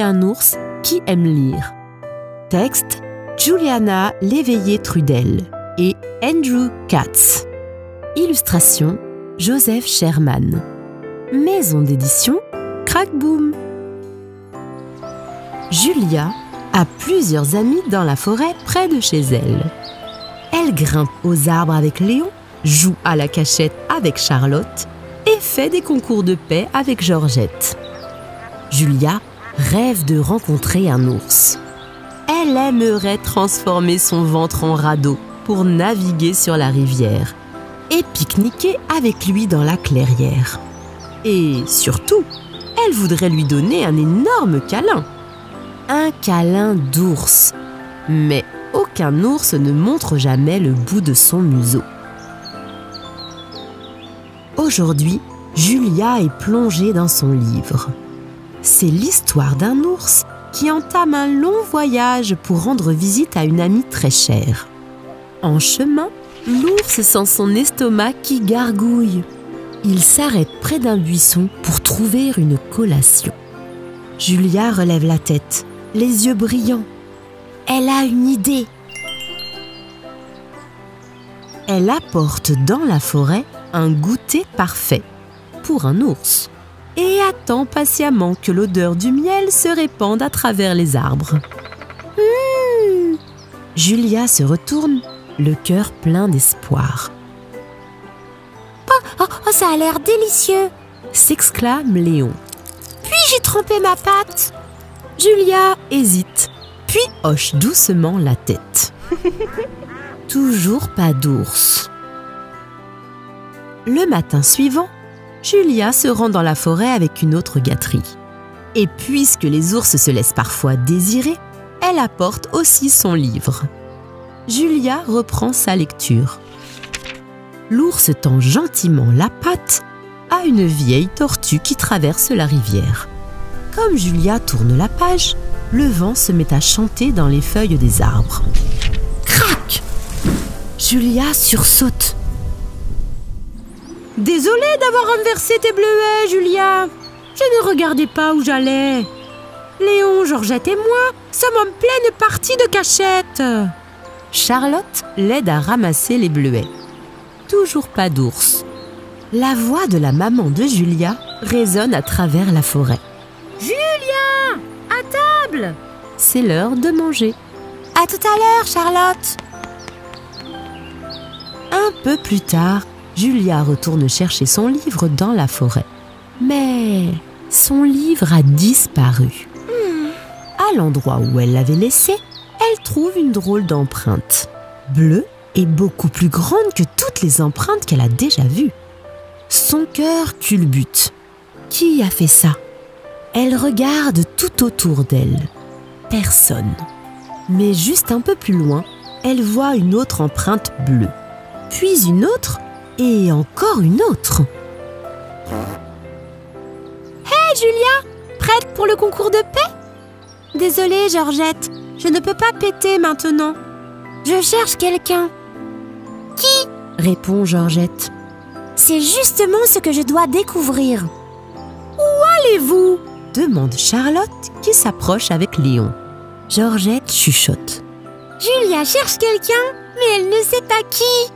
un ours qui aime lire. Texte Juliana Léveillé-Trudel et Andrew Katz. Illustration Joseph Sherman. Maison d'édition Crackboom. Julia a plusieurs amis dans la forêt près de chez elle. Elle grimpe aux arbres avec Léon, joue à la cachette avec Charlotte et fait des concours de paix avec Georgette. Julia rêve de rencontrer un ours. Elle aimerait transformer son ventre en radeau pour naviguer sur la rivière et pique-niquer avec lui dans la clairière. Et surtout, elle voudrait lui donner un énorme câlin. Un câlin d'ours. Mais aucun ours ne montre jamais le bout de son museau. Aujourd'hui, Julia est plongée dans son livre. C'est l'histoire d'un ours qui entame un long voyage pour rendre visite à une amie très chère. En chemin, l'ours sent son estomac qui gargouille. Il s'arrête près d'un buisson pour trouver une collation. Julia relève la tête, les yeux brillants. Elle a une idée. Elle apporte dans la forêt un goûter parfait pour un ours et attend patiemment que l'odeur du miel se répande à travers les arbres. Mmh. Julia se retourne, le cœur plein d'espoir. Oh, oh, ça a l'air délicieux s'exclame Léon. Puis-je trempé ma pâte Julia hésite, puis hoche doucement la tête. Toujours pas d'ours. Le matin suivant, Julia se rend dans la forêt avec une autre gâterie. Et puisque les ours se laissent parfois désirer, elle apporte aussi son livre. Julia reprend sa lecture. L'ours tend gentiment la patte à une vieille tortue qui traverse la rivière. Comme Julia tourne la page, le vent se met à chanter dans les feuilles des arbres. Crac Julia sursaute. Désolée d'avoir renversé tes bleuets, Julia. Je ne regardais pas où j'allais. Léon, Georgette et moi sommes en pleine partie de cachette. Charlotte l'aide à ramasser les bleuets. Toujours pas d'ours. La voix de la maman de Julia résonne à travers la forêt. Julia À table C'est l'heure de manger. À tout à l'heure, Charlotte. Un peu plus tard, Julia retourne chercher son livre dans la forêt. Mais son livre a disparu. À l'endroit où elle l'avait laissé, elle trouve une drôle d'empreinte. Bleue et beaucoup plus grande que toutes les empreintes qu'elle a déjà vues. Son cœur culbute. Qui a fait ça? Elle regarde tout autour d'elle. Personne. Mais juste un peu plus loin, elle voit une autre empreinte bleue. Puis une autre et encore une autre. Hé Julia, prête pour le concours de paix? Désolée Georgette, je ne peux pas péter maintenant. Je cherche quelqu'un. Qui? répond Georgette. C'est justement ce que je dois découvrir. Où allez-vous? demande Charlotte qui s'approche avec Léon. Georgette chuchote. Julia cherche quelqu'un, mais elle ne sait pas qui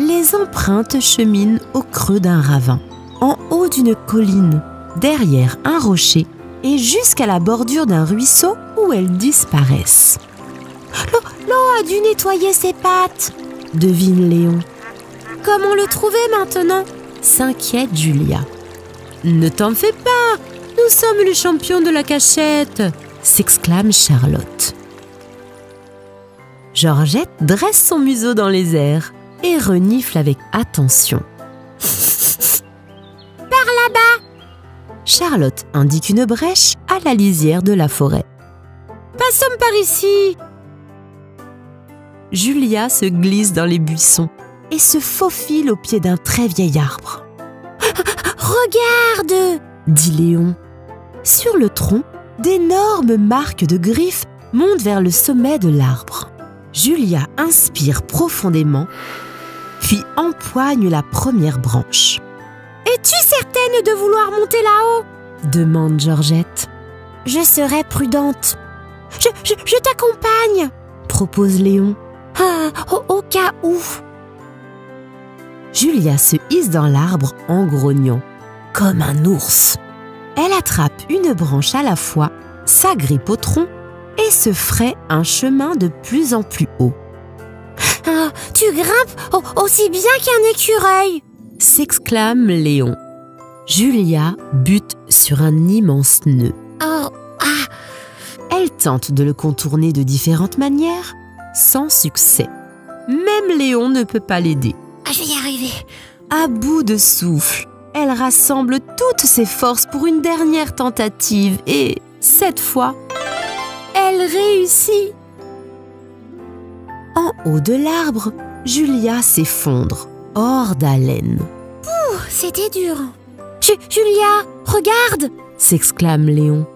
les empreintes cheminent au creux d'un ravin, en haut d'une colline, derrière un rocher et jusqu'à la bordure d'un ruisseau où elles disparaissent. L'eau a dû nettoyer ses pattes, devine Léon. Comment le trouver maintenant s'inquiète Julia. Ne t'en fais pas, nous sommes les champions de la cachette, s'exclame Charlotte. Georgette dresse son museau dans les airs et renifle avec attention. Par là-bas Charlotte indique une brèche à la lisière de la forêt. Passons par ici Julia se glisse dans les buissons et se faufile au pied d'un très vieil arbre. Regarde dit Léon. Sur le tronc, d'énormes marques de griffes montent vers le sommet de l'arbre. Julia inspire profondément puis empoigne la première branche. Es-tu certaine de vouloir monter là-haut? demande Georgette. Je serai prudente. Je, t'accompagne, propose Léon. Ah, au, cas où. Julia se hisse dans l'arbre en grognant, comme un ours. Elle attrape une branche à la fois, s'agrippe au tronc et se fraye un chemin de plus en plus haut. Ah, tu grimpes au- aussi bien qu'un écureuil. s'exclame Léon. Julia bute sur un immense nœud. Oh, ah, Elle tente de le contourner de différentes manières, sans succès. Même Léon ne peut pas l'aider. je vais y arriver. À bout de souffle, elle rassemble toutes ses forces pour une dernière tentative et, cette fois, elle réussit. En haut de l'arbre, Julia s'effondre, hors d'haleine. Oh, C'était dur. Ju- Julia, regarde, S'exclame Léon.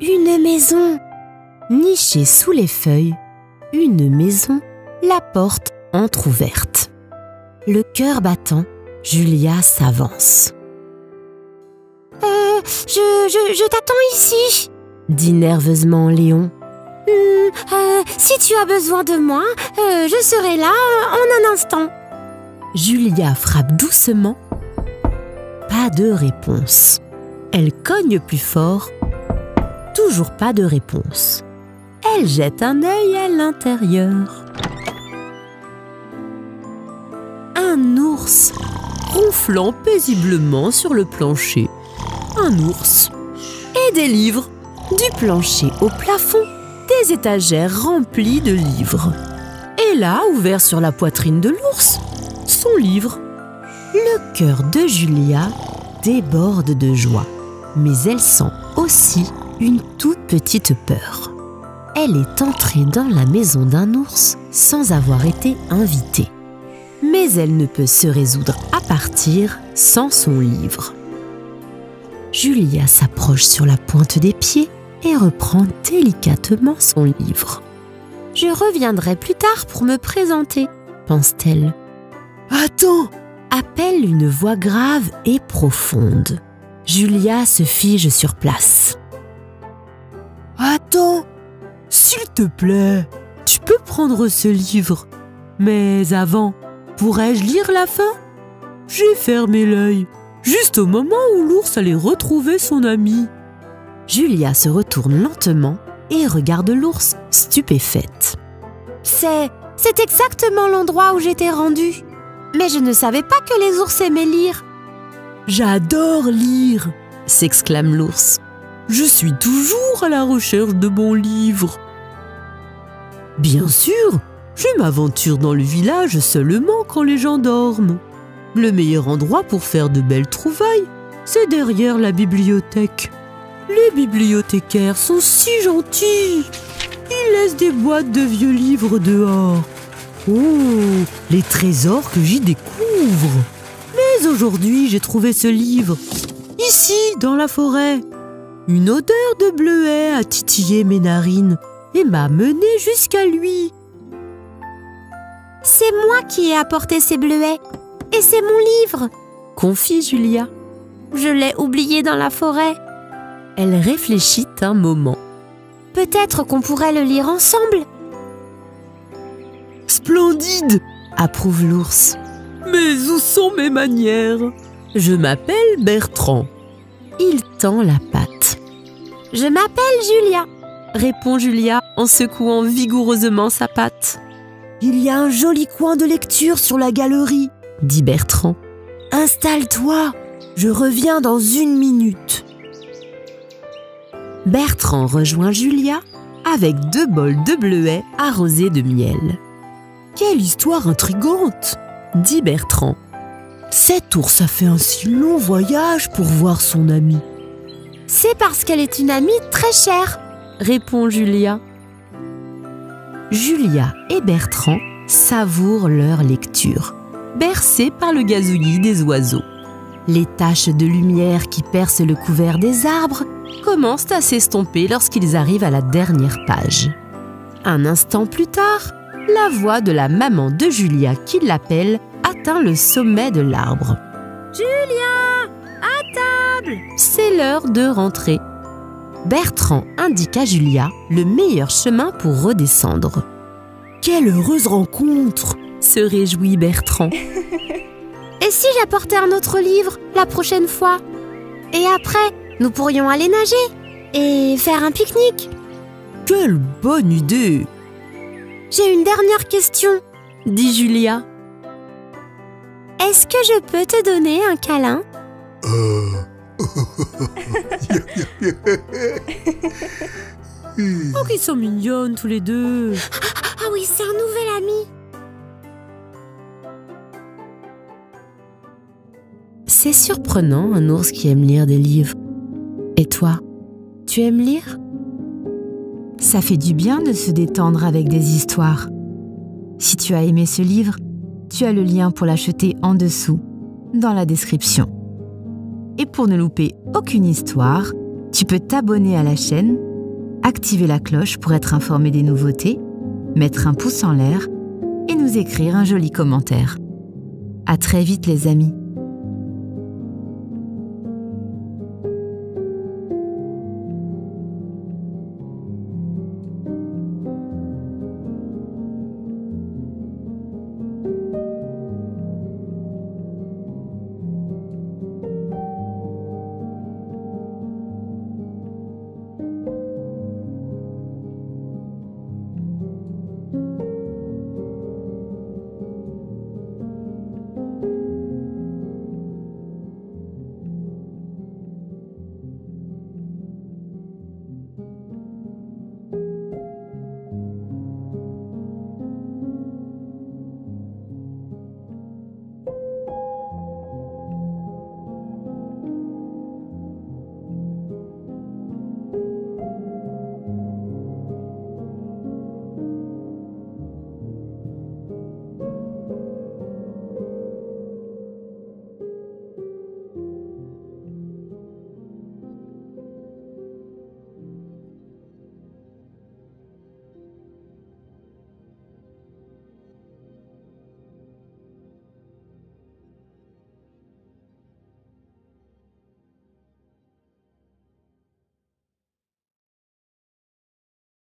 une maison. Nichée sous les feuilles, une maison, la porte entr'ouverte. Le cœur battant, Julia s'avance. Euh, je, je, je t'attends ici. Dit nerveusement Léon. Hmm, euh, si tu as besoin de moi, euh, je serai là en un instant. Julia frappe doucement. Pas de réponse. Elle cogne plus fort. Toujours pas de réponse. Elle jette un œil à l'intérieur. Un ours ronflant paisiblement sur le plancher. Un ours. Et des livres. Du plancher au plafond, étagères remplies de livres. Et là, ouvert sur la poitrine de l'ours, son livre. Le cœur de Julia déborde de joie, mais elle sent aussi une toute petite peur. Elle est entrée dans la maison d'un ours sans avoir été invitée. Mais elle ne peut se résoudre à partir sans son livre. Julia s'approche sur la pointe des pieds et reprend délicatement son livre. Je reviendrai plus tard pour me présenter, pense-t-elle. Attends appelle une voix grave et profonde. Julia se fige sur place. Attends S'il te plaît, tu peux prendre ce livre. Mais avant, pourrais-je lire la fin? J'ai fermé l'œil, juste au moment où l'ours allait retrouver son ami. Julia se retourne lentement et regarde l'ours stupéfaite. C'est, c'est exactement l'endroit où j'étais rendue. Mais je ne savais pas que les ours aimaient lire. J'adore lire s'exclame l'ours. Je suis toujours à la recherche de bons livres. Bien sûr, je m'aventure dans le village seulement quand les gens dorment. Le meilleur endroit pour faire de belles trouvailles, c'est derrière la bibliothèque. Les bibliothécaires sont si gentils. Ils laissent des boîtes de vieux livres dehors. Oh, les trésors que j'y découvre. Mais aujourd'hui, j'ai trouvé ce livre. Ici, dans la forêt. Une odeur de bleuet a titillé mes narines et m'a mené jusqu'à lui. C'est moi qui ai apporté ces bleuets. Et c'est mon livre. Confie Julia. Je l'ai oublié dans la forêt. Elle réfléchit un moment. Peut-être qu'on pourrait le lire ensemble. Splendide approuve l'ours. Mais où sont mes manières? Je m'appelle Bertrand. Il tend la patte. Je m'appelle Julia. Répond Julia en secouant vigoureusement sa patte. Il y a un joli coin de lecture sur la galerie, dit Bertrand. Installe-toi, je reviens dans une minute. Bertrand rejoint Julia avec deux bols de bleuets arrosés de miel. Quelle histoire intrigante dit Bertrand. Cet ours a fait un si long voyage pour voir son ami. C'est parce qu'elle est une amie très chère. Répond Julia. Julia et Bertrand savourent leur lecture, bercés par le gazouillis des oiseaux. Les taches de lumière qui percent le couvert des arbres commencent à s'estomper lorsqu'ils arrivent à la dernière page. Un instant plus tard, la voix de la maman de Julia qui l'appelle atteint le sommet de l'arbre. Julia, à table. C'est l'heure de rentrer. Bertrand indique à Julia le meilleur chemin pour redescendre. Quelle heureuse rencontre se réjouit Bertrand. Et si j'apportais un autre livre la prochaine fois? Et après, nous pourrions aller nager et faire un pique-nique. Quelle bonne idée J'ai une dernière question, dit Julia. Est-ce que je peux te donner un câlin? Oh, qu'ils sont mignonnes tous les deux. Ah oui, c'est un nouvel ami. C'est surprenant un ours qui aime lire des livres. Et toi, tu aimes lire? Ça fait du bien de se détendre avec des histoires. Si tu as aimé ce livre, tu as le lien pour l'acheter en dessous, dans la description. Et pour ne louper aucune histoire, tu peux t'abonner à la chaîne, activer la cloche pour être informé des nouveautés, mettre un pouce en l'air et nous écrire un joli commentaire. À très vite les amis.